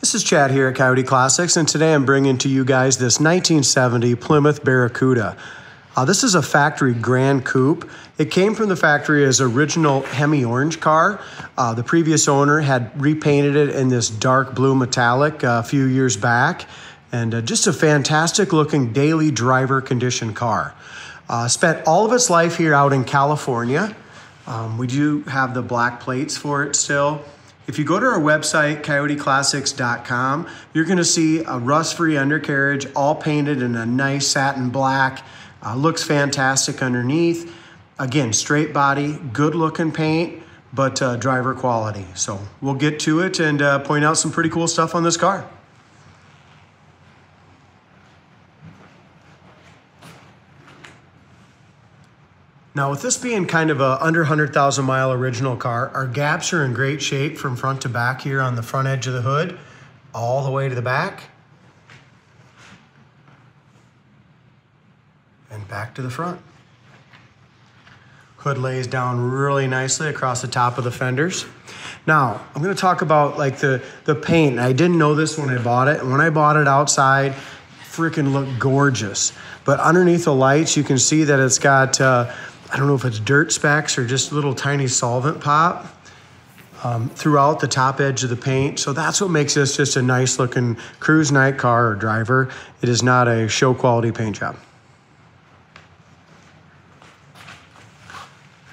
This is Chad here at Coyote Classics, and today I'm bringing to you guys this 1970 Plymouth Barracuda. Uh, this is a factory Gran Coupe. It came from the factory as original Hemi Orange car. Uh, the previous owner had repainted it in this dark blue metallic uh, a few years back, and uh, just a fantastic looking daily driver condition car. Uh, spent all of its life here out in California. Um, we do have the black plates for it still. If you go to our website, coyoteclassics.com, you're going to see a rust-free undercarriage, all painted in a nice satin black. Uh, looks fantastic underneath. Again, straight body, good looking paint, but uh, driver quality. So we'll get to it and uh, point out some pretty cool stuff on this car. Now, with this being kind of a under 100,000 mile original car, our gaps are in great shape from front to back here on the front edge of the hood, all the way to the back. And back to the front. Hood lays down really nicely across the top of the fenders. Now, I'm gonna talk about like the, the paint. I didn't know this when I bought it. And when I bought it outside, freaking looked gorgeous. But underneath the lights, you can see that it's got uh, I don't know if it's dirt specks or just a little tiny solvent pop um, throughout the top edge of the paint. So that's what makes this just a nice looking cruise night car or driver. It is not a show quality paint job.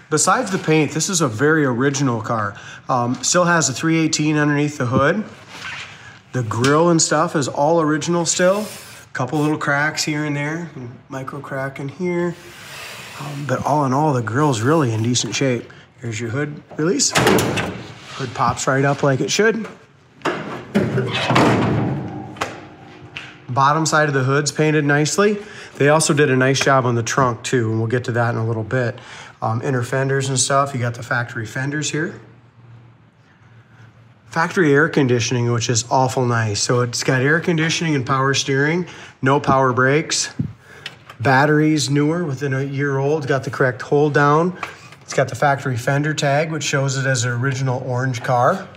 Besides the paint, this is a very original car. Um, still has a 318 underneath the hood. The grill and stuff is all original still. A couple little cracks here and there, micro crack in here. But all in all, the grill's really in decent shape. Here's your hood release. Hood pops right up like it should. Bottom side of the hood's painted nicely. They also did a nice job on the trunk too, and we'll get to that in a little bit. Um, inner fenders and stuff, you got the factory fenders here. Factory air conditioning, which is awful nice. So it's got air conditioning and power steering, no power brakes. Batteries newer, within a year old, got the correct hold down. It's got the factory fender tag, which shows it as an original orange car.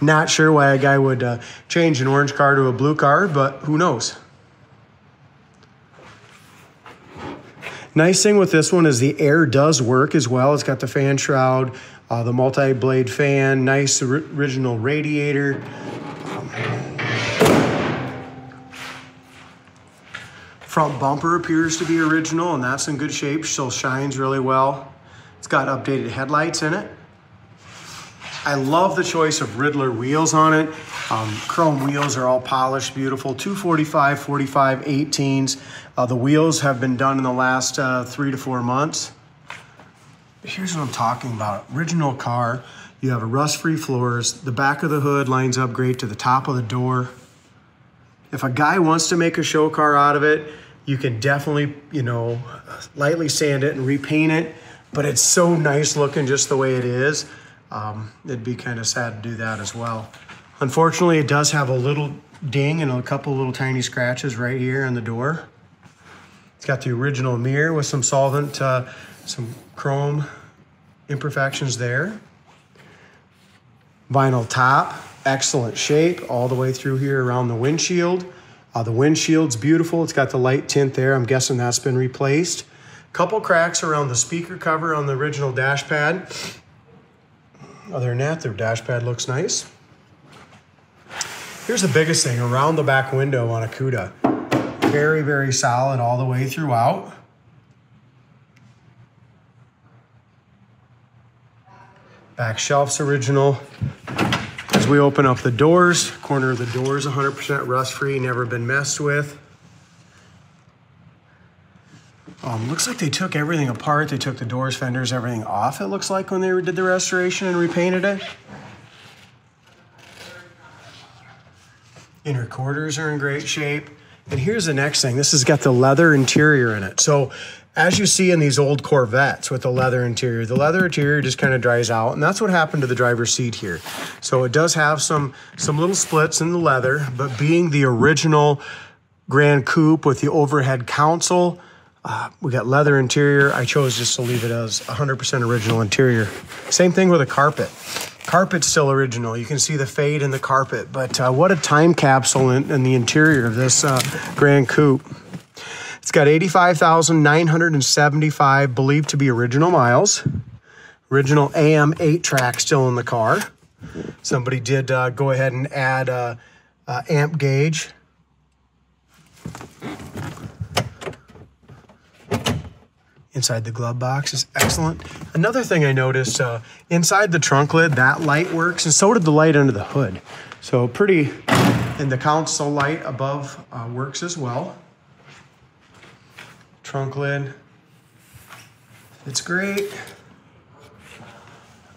Not sure why a guy would uh, change an orange car to a blue car, but who knows? Nice thing with this one is the air does work as well. It's got the fan shroud, uh, the multi-blade fan, nice original radiator. Front bumper appears to be original and that's in good shape, still shines really well. It's got updated headlights in it. I love the choice of Ridler wheels on it. Um, chrome wheels are all polished, beautiful. 245, 45, 18s. Uh, the wheels have been done in the last uh, three to four months. Here's what I'm talking about. Original car. You have a rust-free floors. The back of the hood lines up great to the top of the door. If a guy wants to make a show car out of it, you can definitely, you know, lightly sand it and repaint it, but it's so nice looking just the way it is. Um, it'd be kind of sad to do that as well. Unfortunately, it does have a little ding and a couple little tiny scratches right here on the door. It's got the original mirror with some solvent, uh, some chrome imperfections there. Vinyl top, excellent shape all the way through here around the windshield. Uh, the windshield's beautiful. It's got the light tint there. I'm guessing that's been replaced. Couple cracks around the speaker cover on the original dash pad. Other than that, the dash pad looks nice. Here's the biggest thing, around the back window on a Cuda. Very, very solid all the way throughout. Back shelf's original. As we open up the doors, corner of the door is 100% rust-free, never been messed with. Um, looks like they took everything apart. They took the doors, fenders, everything off, it looks like, when they did the restoration and repainted it. Inner quarters are in great shape. And here's the next thing. This has got the leather interior in it. So as you see in these old Corvettes with the leather interior, the leather interior just kind of dries out, and that's what happened to the driver's seat here. So it does have some, some little splits in the leather, but being the original Gran Coupe with the overhead console, uh, we got leather interior. I chose just to leave it as 100% original interior. Same thing with a carpet. Carpet's still original. You can see the fade in the carpet, but uh, what a time capsule in, in the interior of this uh, Gran Coupe. It's got 85,975 believed to be original miles. Original AM 8 track still in the car. Somebody did uh, go ahead and add a, a amp gauge inside the glove box is excellent. Another thing I noticed, uh, inside the trunk lid, that light works, and so did the light under the hood. So pretty, and the console light above uh, works as well. Trunk lid, it's great.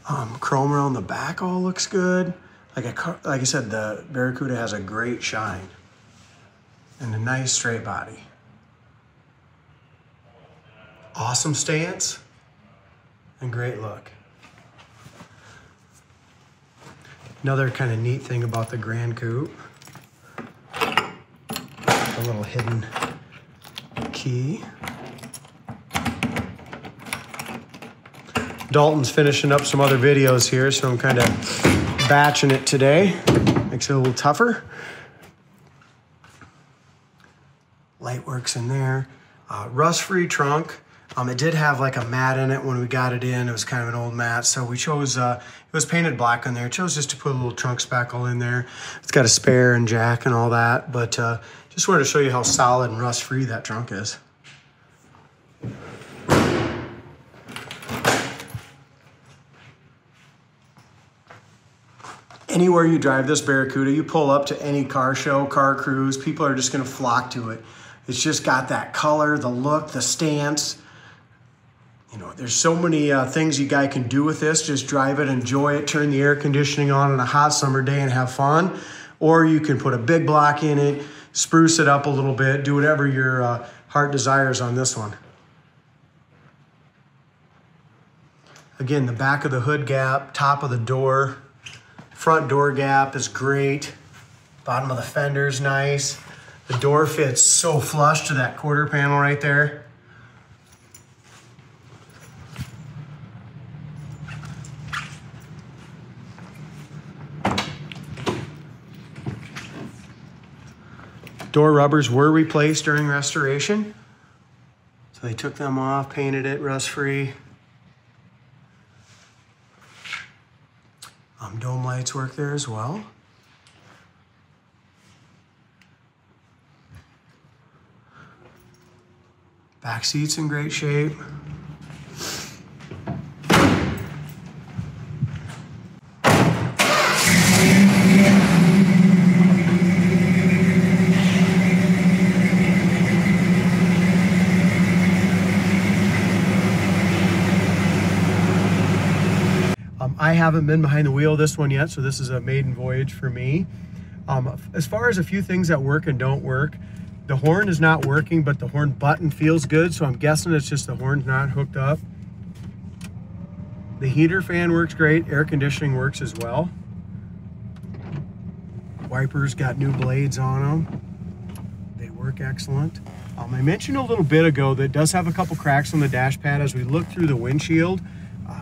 Um, chrome around the back all looks good. Like I, like I said, the Barracuda has a great shine and a nice straight body awesome stance and great look. Another kind of neat thing about the Gran Coupe, a little hidden key. Dalton's finishing up some other videos here, so I'm kind of batching it today. Makes it a little tougher. Light works in there. Uh, Rust-free trunk. Um, it did have like a mat in it when we got it in. It was kind of an old mat, so we chose, uh, it was painted black on there. chose just to put a little trunk spackle in there. It's got a spare and jack and all that, but uh, just wanted to show you how solid and rust-free that trunk is. Anywhere you drive this Barracuda, you pull up to any car show, car cruise, people are just gonna flock to it. It's just got that color, the look, the stance, there's so many uh, things you guy can do with this. Just drive it, enjoy it, turn the air conditioning on on a hot summer day and have fun. Or you can put a big block in it, spruce it up a little bit, do whatever your uh, heart desires on this one. Again, the back of the hood gap, top of the door, front door gap is great. Bottom of the fender is nice. The door fits so flush to that quarter panel right there. Door rubbers were replaced during restoration. So they took them off, painted it rust-free. Um, dome lights work there as well. Back seat's in great shape. I haven't been behind the wheel this one yet, so this is a maiden voyage for me. Um, as far as a few things that work and don't work, the horn is not working, but the horn button feels good, so I'm guessing it's just the horn's not hooked up. The heater fan works great, air conditioning works as well. Wipers got new blades on them. They work excellent. Um, I mentioned a little bit ago that does have a couple cracks on the dash pad as we look through the windshield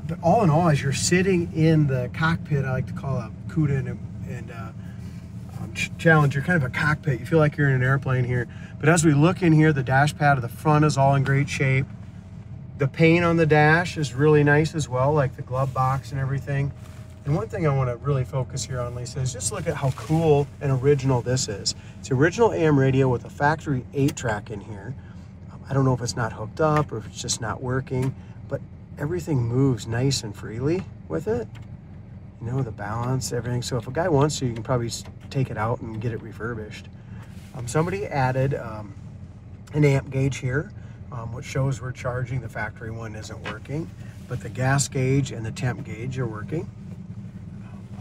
but all in all, as you're sitting in the cockpit, I like to call a Cuda and, and uh, um, Challenger, kind of a cockpit. You feel like you're in an airplane here. But as we look in here, the dash pad of the front is all in great shape. The paint on the dash is really nice as well, like the glove box and everything. And one thing I want to really focus here on, Lisa, is just look at how cool and original this is. It's original AM radio with a factory 8-track in here. Um, I don't know if it's not hooked up or if it's just not working, everything moves nice and freely with it. You know, the balance, everything. So if a guy wants to, you can probably take it out and get it refurbished. Um, somebody added um, an amp gauge here, um, which shows we're charging. The factory one isn't working, but the gas gauge and the temp gauge are working.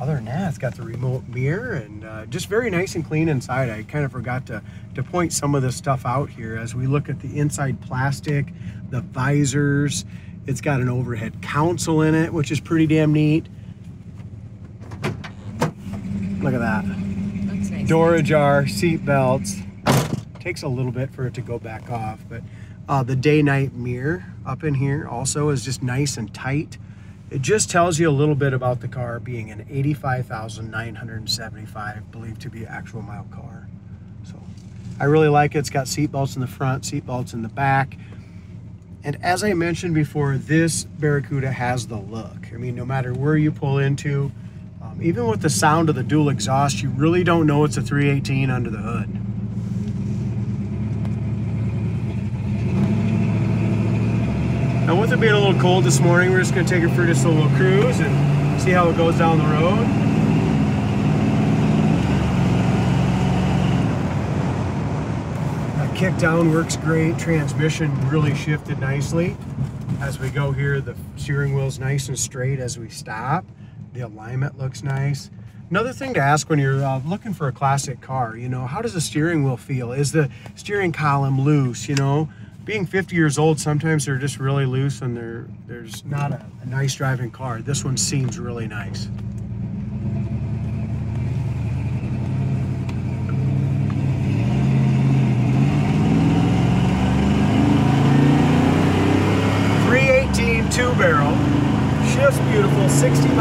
Other than that, it's got the remote mirror and uh, just very nice and clean inside. I kind of forgot to, to point some of this stuff out here as we look at the inside plastic, the visors, it's got an overhead console in it, which is pretty damn neat. Look at that. Nice. Door ajar, seat belts. Takes a little bit for it to go back off, but uh, the day-night mirror up in here also is just nice and tight. It just tells you a little bit about the car being an 85,975 believed to be actual mile car. So I really like it. It's got seat belts in the front, seat belts in the back. And as I mentioned before, this Barracuda has the look. I mean, no matter where you pull into, um, even with the sound of the dual exhaust, you really don't know it's a 318 under the hood. Now with it being a little cold this morning, we're just gonna take it for just a little cruise and see how it goes down the road. That kick down works great. Transmission really shifted nicely. As we go here, the steering wheel's nice and straight as we stop. The alignment looks nice. Another thing to ask when you're uh, looking for a classic car, you know, how does the steering wheel feel? Is the steering column loose, you know? Being 50 years old, sometimes they're just really loose and they're, there's not a, a nice driving car. This one seems really nice.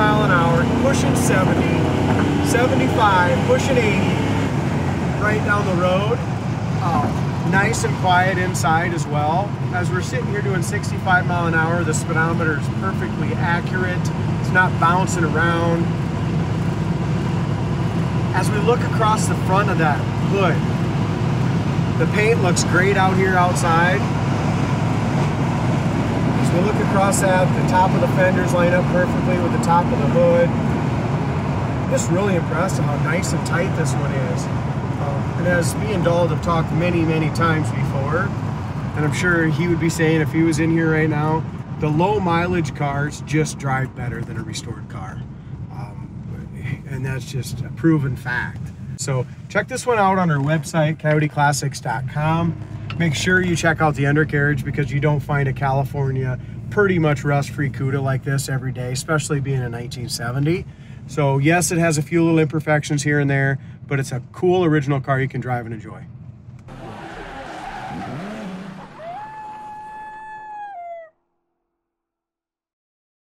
Mile an hour pushing 70 75 pushing 80 right down the road. Uh, nice and quiet inside as well. As we're sitting here doing 65 mile an hour the speedometer is perfectly accurate. It's not bouncing around. As we look across the front of that hood the paint looks great out here outside we look across that, the top of the fenders line up perfectly with the top of the hood. Just really impressed how nice and tight this one is. Um, and as me and Dald have talked many, many times before, and I'm sure he would be saying if he was in here right now, the low mileage cars just drive better than a restored car. Um, and that's just a proven fact. So check this one out on our website, coyoteclassics.com. Make sure you check out the undercarriage because you don't find a California pretty much rust-free Cuda like this every day, especially being a 1970. So yes, it has a few little imperfections here and there, but it's a cool original car you can drive and enjoy.